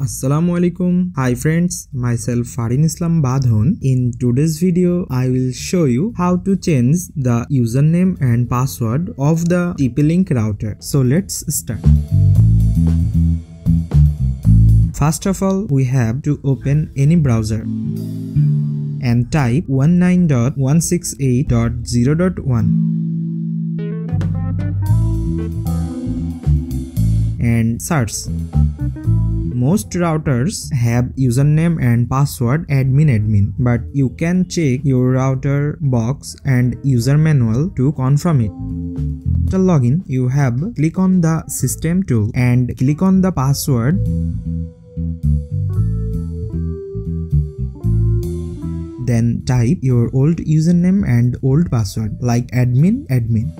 Assalamu alaikum. Hi friends, myself Farhin Islam Badhon. In today's video, I will show you how to change the username and password of the TP-Link router. So let's start. First of all, we have to open any browser and type 19.168.0.1 and search most routers have username and password admin admin but you can check your router box and user manual to confirm it. After login you have click on the system tool and click on the password. Then type your old username and old password like admin admin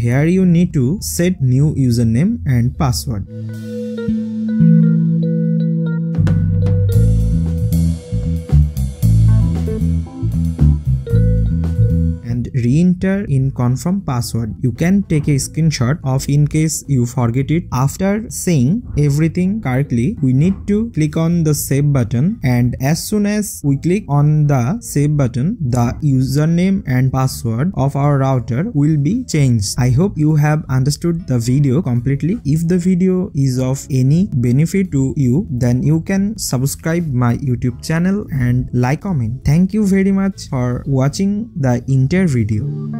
here you need to set new username and password. Re-enter in confirm password. You can take a screenshot of in case you forget it. After seeing everything correctly, we need to click on the save button and as soon as we click on the save button, the username and password of our router will be changed. I hope you have understood the video completely. If the video is of any benefit to you, then you can subscribe my YouTube channel and like comment. Thank you very much for watching the entire video. 定。